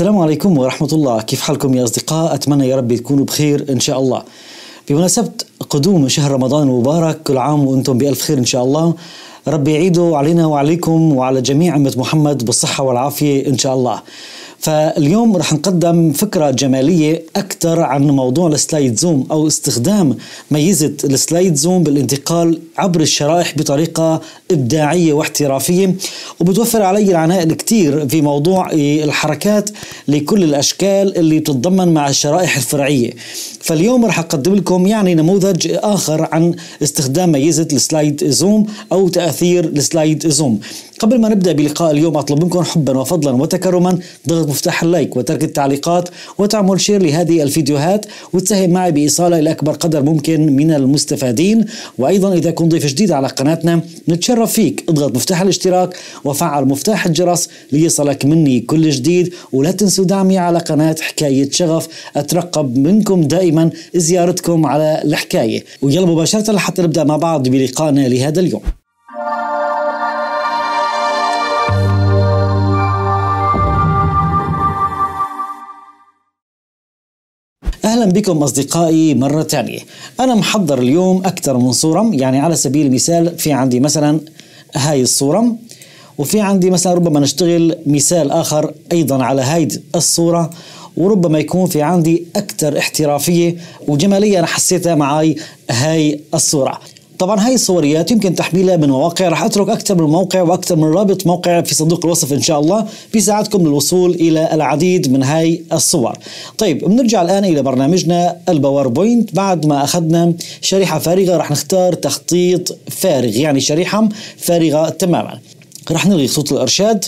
السلام عليكم ورحمة الله. كيف حالكم يا أصدقاء؟ أتمنى يا رب تكونوا بخير إن شاء الله. بمناسبة قدوم شهر رمضان المبارك كل عام وأنتم بألف خير إن شاء الله. ربي يعيده علينا وعليكم وعلى جميع أمة محمد بالصحة والعافية إن شاء الله. فاليوم رح نقدم فكرة جمالية أكثر عن موضوع ال slide zoom أو استخدام ميزة ال slide zoom بالانتقال عبر الشرائح بطريقة إبداعية واحترافية. وبتوفر علي العناء الكثير في موضوع الحركات لكل الأشكال اللي بتتضمن مع الشرائح الفرعية. فاليوم رح أقدم لكم يعني نموذج آخر عن استخدام ميزة ال slide zoom أو تأثير ال slide zoom. قبل ما نبدأ بلقاء اليوم أطلب منكم حبا وفضلا وتكرما ضغط مفتاح ال like وترك التعليقات وتعمل share لهذه الفيديوهات وتساهم معي بإيصالها إلى أكبر قدر ممكن من المستفيدين. وأيضا إذا كنت ضيف جديد على قناتنا نتشرف فيك. اضغط مفتاح الاشتراك وفعل مفتاح الجرس ليصلك مني كل جديد. ولا تنسوا دعمي على قناة حكاية شغف. أترقب منكم دائما زيارتكم على الحكاية. ويلا مباشرة لحتى نبدأ مع بعض بلقائنا لهذا اليوم. بكم أصدقائي مرة ثانية. أنا محضر اليوم أكثر من صورة يعني على سبيل المثال في عندي مثلا هاي الصورة وفي عندي مثلا ربما نشتغل مثال آخر أيضا على هاي الصورة وربما يكون في عندي أكثر احترافية وجمالية. أنا حسيتها معي هاي الصورة. طبعا هاي الصوريات يمكن تحميلها من مواقع رح أترك أكثر من موقع وأكثر من رابط موقع في صندوق الوصف إن شاء الله بيساعدكم للوصول إلى العديد من هاي الصور. طيب بنرجع الآن إلى برنامجنا الباوربوينت. بعد ما أخذنا شريحة فارغة رح نختار تخطيط فارغ يعني شريحة فارغة تماما. رح نلغي خطوط الإرشاد.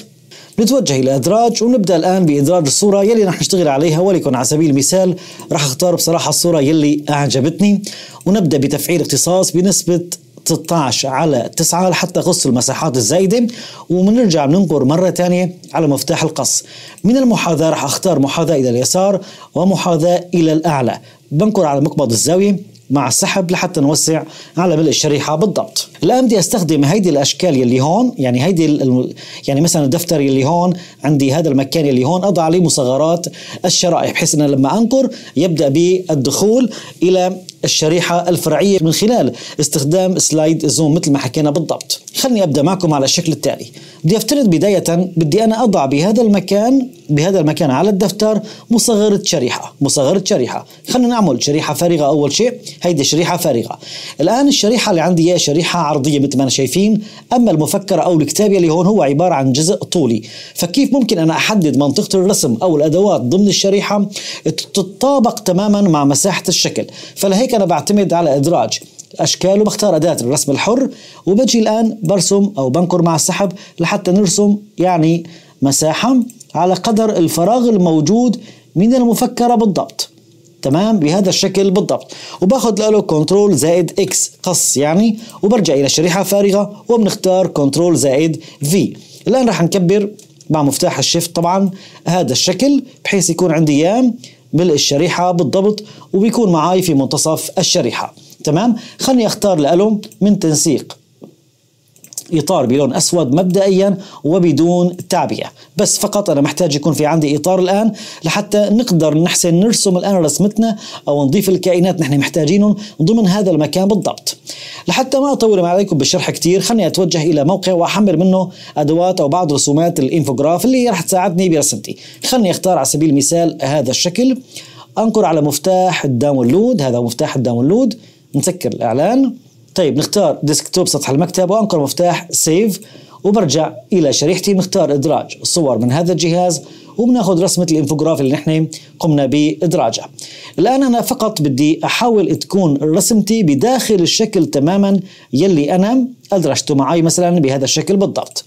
نتوجه إلى إدراج ونبدأ الآن بإدراج الصورة يلي رح نشتغل عليها. وليكن على سبيل المثال رح أختار بصراحة الصورة يلي أعجبتني. ونبدأ بتفعيل اختصاص بنسبة 16 على 9 لحتى قص المساحات الزايدة. وبنرجع بننقر مرة ثانية على مفتاح القص. من المحاذاة رح أختار محاذاة إلى اليسار ومحاذاة إلى الأعلى. بنقر على مقبض الزاوية. مع السحب لحتى نوسع على ملء الشريحة بالضبط. الآن بدي أستخدم هيدي الأشكال يلي هون يعني هيدي الم... يعني مثلا الدفتر يلي هون عندي هذا المكان يلي هون أضع عليه مصغرات الشرائح بحيث أن لما أنقر يبدأ بالدخول إلى الشريحة الفرعية من خلال استخدام سلايد زوم مثل ما حكينا بالضبط. خلني أبدأ معكم على الشكل التالي. بدي أفترض بداية بدي أنا أضع بهذا المكان بهذا المكان على الدفتر مصغرة شريحة. مصغرة شريحة. خلينا نعمل شريحة فارغة أول شيء. هيدي شريحة فارغة. الآن الشريحة اللي عندي هي شريحة عرضية مثل ما أنا شايفين. أما المفكرة أو الكتاب اللي هون هو عبارة عن جزء طولي. فكيف ممكن أنا أحدد منطقة الرسم أو الأدوات ضمن الشريحة؟ تتطابق تماما مع مساحة الشكل. فلهيك أنا بعتمد على إدراج. أشكال وبختار اداه الرسم الحر وبجي الآن برسم أو بنقر مع السحب لحتى نرسم يعني مساحة على قدر الفراغ الموجود من المفكرة بالضبط. تمام؟ بهذا الشكل بالضبط. وباخذ له control زائد X قص يعني وبرجع إلى شريحة فارغة وبنختار control زائد V الآن راح نكبر مع مفتاح ال shift طبعا هذا الشكل بحيث يكون عندي اياه الشريحه بالضبط وبيكون معي في منتصف الشريحة. تمام؟ خليني أختار له من تنسيق. إطار بلون أسود مبدئيا وبدون تعبئة. بس فقط أنا محتاج يكون في عندي إطار الآن لحتى نقدر نحسن نرسم الآن رسمتنا أو نضيف الكائنات نحن محتاجينهم ضمن هذا المكان بالضبط. لحتى ما أطول عليكم بالشرح كثير خليني أتوجه إلى موقع وأحمل منه أدوات أو بعض رسومات الانفوجراف اللي رح تساعدني برسمتي. خليني أختار على سبيل المثال هذا الشكل. انقر على مفتاح ال download هذا مفتاح ال download. نسكر الإعلان. طيب نختار desktop سطح المكتب وانقر مفتاح save وبرجع إلى شريحتي بنختار إدراج صور من هذا الجهاز وبناخذ رسمة ال infograph اللي نحن قمنا بادراجها الآن أنا فقط بدي أحاول تكون رسمتي بداخل الشكل تماما يلي أنا أدرجته معي مثلا بهذا الشكل بالضبط.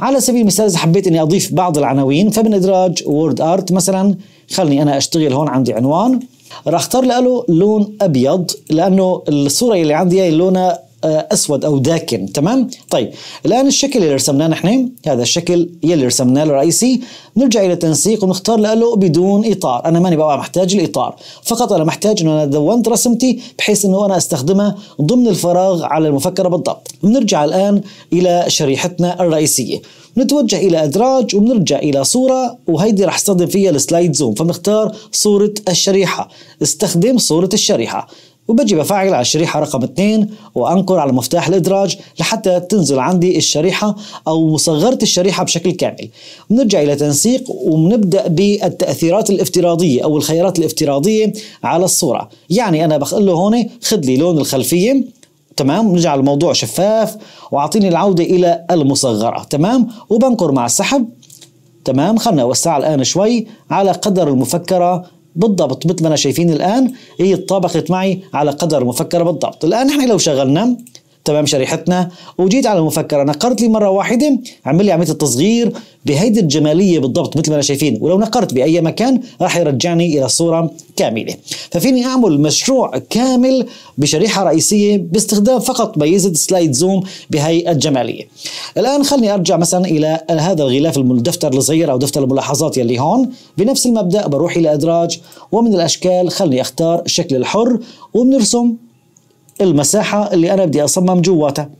على سبيل المثال إذا حبيت إني أضيف بعض العناوين فمن إدراج WordArt مثلا خلني أنا أشتغل هون عندي عنوان. راح اختار له لون أبيض لأنه الصورة اللي عندي هي لونها أسود أو داكن تمام؟ طيب الآن الشكل اللي رسمناه نحن هذا الشكل يلي رسمناه الرئيسي. نرجع إلى تنسيق ونختار له بدون إطار. أنا ماني بقى محتاج الإطار. فقط أنا محتاج إنه أنا كونت رسمتي بحيث إنه أنا استخدمها ضمن الفراغ على المفكرة بالضبط. بنرجع الآن إلى شريحتنا الرئيسية. نتوجه إلى أدراج وبنرجع إلى صورة وهيدي رح استخدم فيها السلايد زوم. فبنختار صورة الشريحة. استخدم صورة الشريحة. وبجي بفعل على الشريحة رقم اثنين وأنقر على مفتاح الإدراج لحتى تنزل عندي الشريحة أو مصغرة الشريحة بشكل كامل. بنرجع إلى تنسيق وبنبدأ بالتأثيرات الافتراضية أو الخيارات الافتراضية على الصورة. يعني أنا بقول له هون خذ لي لون الخلفية. تمام؟ نجعل الموضوع شفاف وأعطيني العودة إلى المصغرة. تمام؟ وبنقر مع السحب. تمام؟ خلنا اوسعها الآن شوي على قدر المفكرة بالضبط مثل ما أنا شايفين الآن هي اتطابقت معي على قدر المفكره بالضبط. الآن نحن لو شغلنا تمام شريحتنا وجيت على المفكرة نقرت لي مرة واحدة عمل لي عملية التصغير بهيدي الجمالية بالضبط مثل ما أنا شايفين ولو نقرت بأي مكان راح يرجعني إلى صورة كاملة. ففيني أعمل مشروع كامل بشريحة رئيسية باستخدام فقط ميزة slide zoom بهي الجمالية. الآن خلني أرجع مثلا إلى هذا الغلاف الدفتر الصغير أو دفتر الملاحظات يلي هون. بنفس المبدأ بروح إلى أدراج ومن الأشكال خلني أختار الشكل الحر وبنرسم المساحة اللي أنا بدي أصمم جواتها.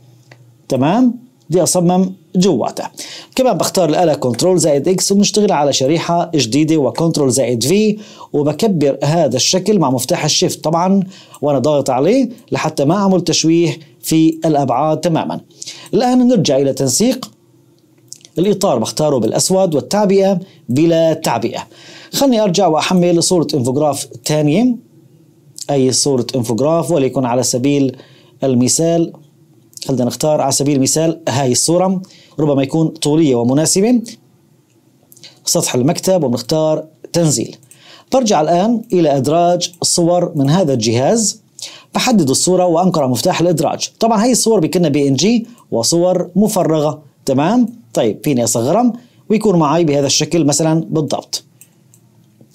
تمام؟ بدي أصمم جواتها. كمان بختار الآلة control زائد X وبنشتغل على شريحة جديدة و control زائد V وبكبر هذا الشكل مع مفتاح ال shift طبعا وأنا ضاغط عليه لحتى ما أعمل تشويه في الأبعاد تماما. الآن نرجع إلى تنسيق الإطار بختاره بالأسود والتعبئة بلا تعبئة. خلني أرجع وأحمل صورة infograph ثانية. أي صورة infograph وليكن على سبيل المثال خلينا نختار على سبيل المثال هاي الصورة ربما يكون طولية ومناسبة. سطح المكتب وبنختار تنزيل. برجع الآن إلى إدراج صور من هذا الجهاز. بحدد الصورة وأنقر مفتاح الإدراج. طبعا هاي الصور بكنا بي إن جي وصور مفرغة. تمام؟ طيب فيني أصغرهم ويكون معي بهذا الشكل مثلا بالضبط.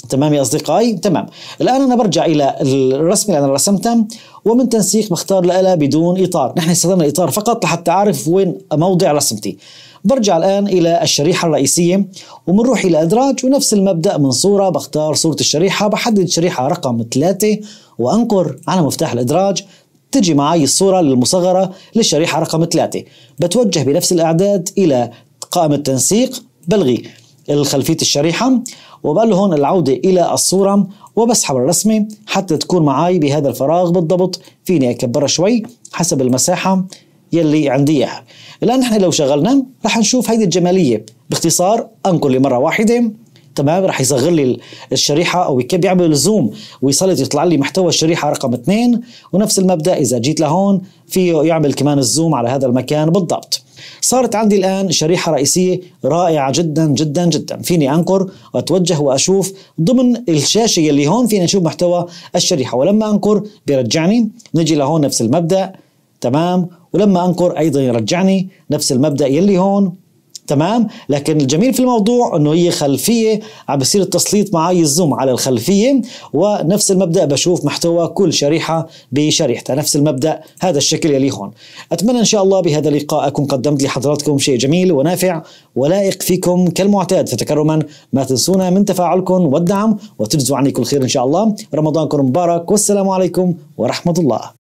تمام يا أصدقائي؟ تمام. الآن أنا برجع إلى الرسمه اللي أنا رسمتها ومن تنسيق بختار لها بدون إطار. نحن استخدمنا الإطار فقط لحتى أعرف وين موضع رسمتي. برجع الآن إلى الشريحة الرئيسية وبنروح إلى أدراج ونفس المبدأ من صورة بختار صورة الشريحة. بحدد الشريحة رقم ثلاثة وأنقر على مفتاح الأدراج. تجي معي الصورة المصغرة للشريحة رقم ثلاثة. بتوجه بنفس الأعداد إلى قائمة تنسيق بلغي. الخلفية الشريحة وبقول هون العودة إلى الصورة وبسحب الرسمة حتى تكون معي بهذا الفراغ بالضبط. فيني أكبرها شوي حسب المساحة يلي عندي إياها. الآن نحن لو شغلنا رح نشوف هيدي الجمالية باختصار أنقل لمرة واحدة. تمام؟ رح يصغر لي الشريحة أو يعمل زوم ويسلط يطلع لي محتوى الشريحة رقم اثنين. ونفس المبدأ إذا جيت لهون فيه يعمل كمان الزوم على هذا المكان بالضبط. صارت عندي الآن شريحة رئيسية رائعة جدا جدا جدا. فيني أنقر وأتوجه وأشوف ضمن الشاشة يلي هون فيني أشوف محتوى الشريحة. ولما أنقر بيرجعني. نجي لهون نفس المبدأ. تمام؟ ولما أنقر أيضا يرجعني نفس المبدأ يلي هون. تمام؟ لكن الجميل في الموضوع إنه هي خلفية عم بصير التسليط معي الزوم على الخلفية ونفس المبدأ بشوف محتوى كل شريحة بشريحتها نفس المبدأ هذا الشكل يلي هون. أتمنى إن شاء الله بهذا اللقاء أكون قدمت لحضراتكم شيء جميل ونافع ولائق فيكم كالمعتاد فتكرما ما تنسونا من تفاعلكم والدعم وتجزوا عني كل خير إن شاء الله. رمضانكم مبارك والسلام عليكم ورحمة الله.